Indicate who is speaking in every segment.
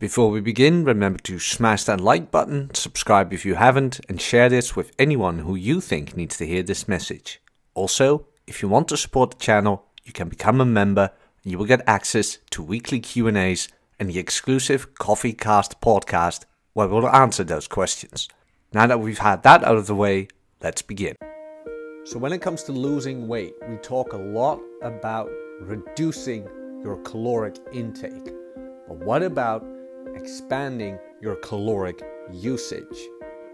Speaker 1: Before we begin, remember to smash that like button, subscribe if you haven't, and share this with anyone who you think needs to hear this message. Also, if you want to support the channel, you can become a member and you will get access to weekly Q&As and the exclusive Coffee Cast podcast where we'll answer those questions. Now that we've had that out of the way, let's begin. So when it comes to losing weight, we talk a lot about reducing your caloric intake. But what about expanding your caloric usage?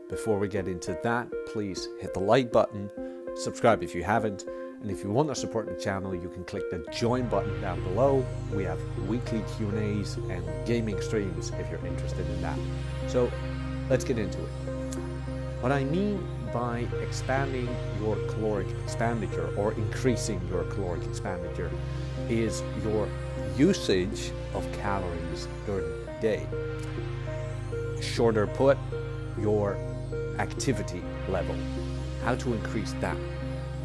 Speaker 1: Before we get into that, please hit the like button, subscribe if you haven't, and if you want to support the channel, you can click the join button down below. We have weekly Q&As and gaming streams if you're interested in that. So let's get into it. What I mean by expanding your caloric expenditure or increasing your caloric expenditure is your usage of calories during day. Shorter put, your activity level, how to increase that.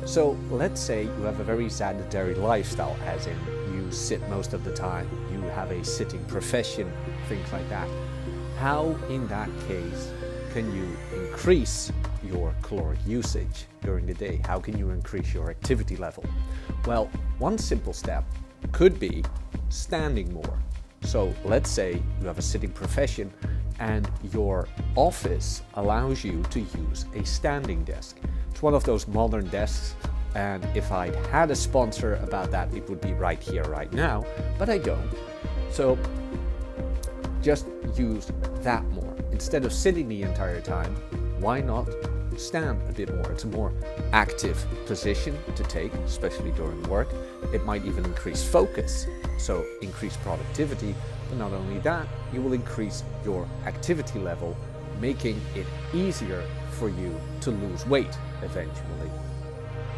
Speaker 1: So let's say you have a very sedentary lifestyle, as in you sit most of the time, you have a sitting profession, things like that. How, in that case, can you increase your caloric usage during the day? How can you increase your activity level? Well, one simple step could be standing more. So let's say you have a sitting profession and your office allows you to use a standing desk. It's one of those modern desks and if I'd had a sponsor about that, it would be right here, right now, but I don't. So just use that more. Instead of sitting the entire time, why not stand a bit more? It's a more active position to take, especially during work. It might even increase focus, so increase productivity. But not only that, you will increase your activity level, making it easier for you to lose weight eventually.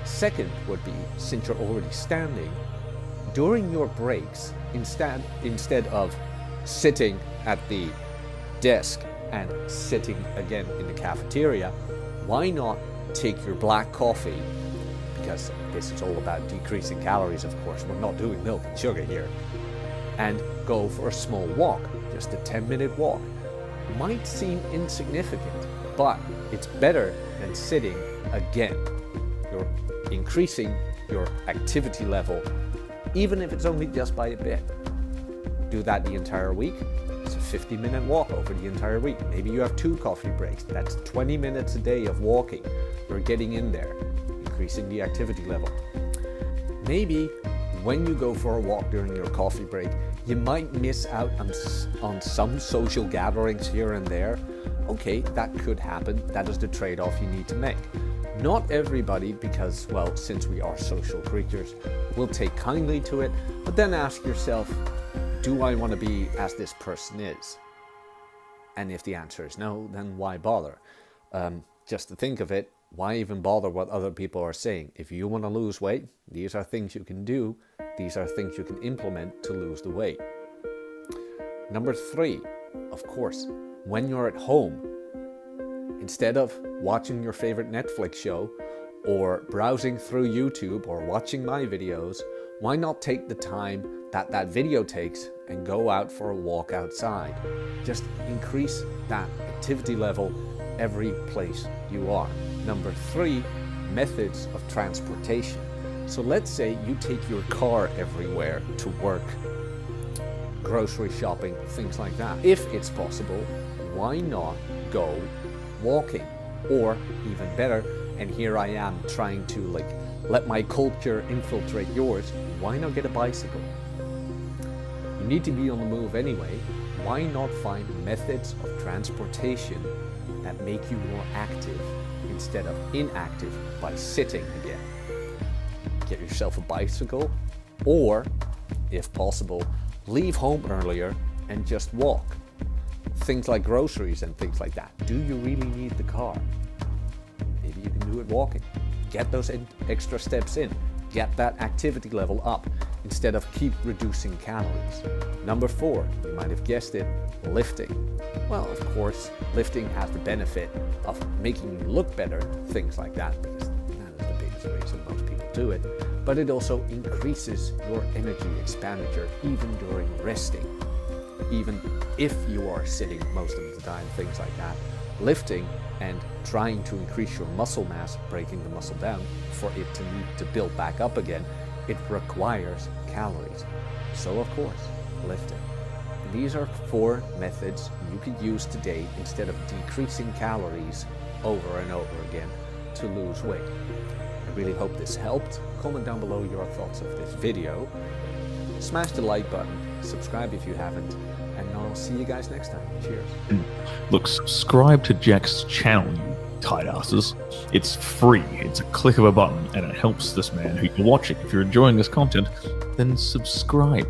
Speaker 1: Second would be, since you're already standing, during your breaks, instead, instead of sitting at the desk and sitting again in the cafeteria, why not take your black coffee? Because this is all about decreasing calories, of course. We're not doing milk and sugar here. And go for a small walk, just a 10 minute walk. Might seem insignificant, but it's better than sitting again. You're increasing your activity level, even if it's only just by a bit. Do that the entire week. It's a 50 minute walk over the entire week. Maybe you have two coffee breaks. That's 20 minutes a day of walking. You're getting in there, increasing the activity level. Maybe when you go for a walk during your coffee break, you might miss out on, on some social gatherings here and there. Okay, that could happen. That is the trade off you need to make. Not everybody, because, well, since we are social creatures, will take kindly to it, but then ask yourself, do I want to be as this person is? And if the answer is no, then why bother? Um, just to think of it, why even bother what other people are saying? If you want to lose weight, these are things you can do. These are things you can implement to lose the weight. Number three, of course, when you're at home, instead of watching your favorite Netflix show or browsing through YouTube or watching my videos, why not take the time that that video takes and go out for a walk outside? Just increase that activity level every place you are. Number three, methods of transportation. So let's say you take your car everywhere to work, grocery shopping, things like that. If it's possible, why not go walking? Or even better, and here I am trying to like let my culture infiltrate yours, why not get a bicycle? You need to be on the move anyway. Why not find methods of transportation that make you more active instead of inactive by sitting again? Get yourself a bicycle, or, if possible, leave home earlier and just walk. Things like groceries and things like that. Do you really need the car? Maybe you can do it walking. Get those extra steps in. Get that activity level up instead of keep reducing calories. Number four, you might have guessed it, lifting. Well, of course, lifting has the benefit of making you look better, things like that, because that is the biggest reason most people do it. But it also increases your energy expenditure even during resting. even if you are sitting most of the time, things like that. Lifting and trying to increase your muscle mass, breaking the muscle down for it to need to build back up again, it requires calories. So, of course, lifting. These are four methods you could use today instead of decreasing calories over and over again to lose weight. I really hope this helped. Comment down below your thoughts of this video. Smash the like button, subscribe if you haven't, and I'll see you guys next time. Cheers.
Speaker 2: Look, subscribe to Jack's channel, you tight asses. It's free, it's a click of a button, and it helps this man who you're watching. If you're enjoying this content, then subscribe.